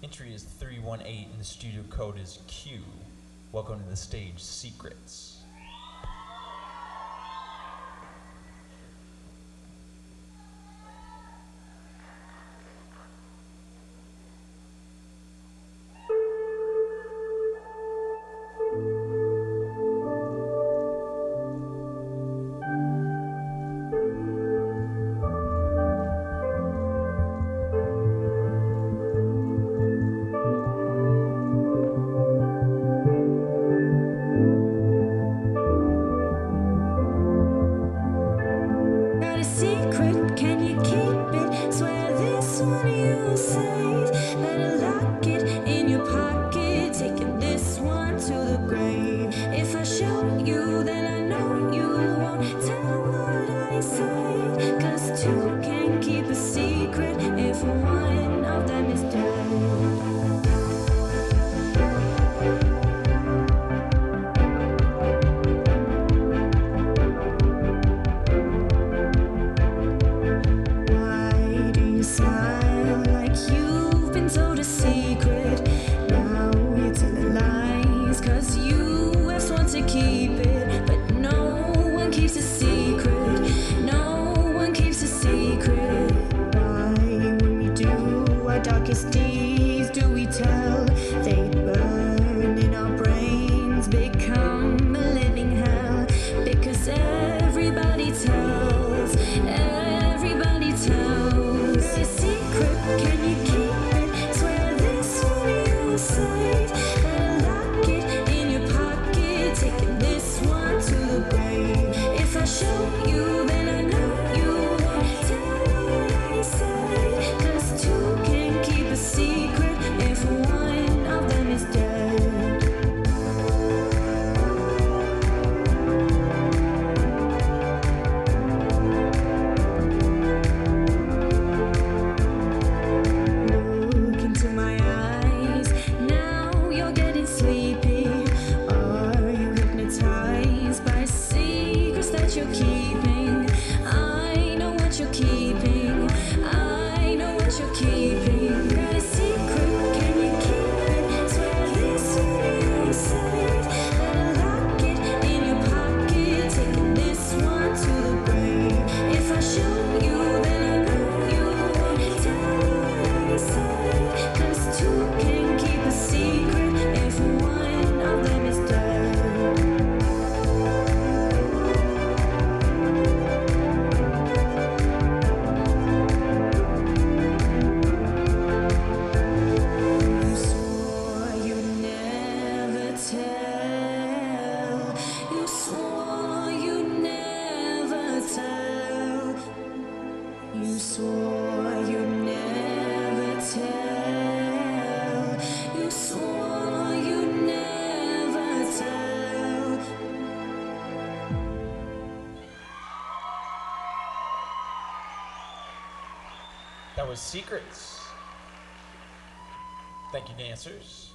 Entry is 318 and the studio code is Q. Welcome to the stage, Secrets. secret sweet. That was Secrets. Thank you, dancers.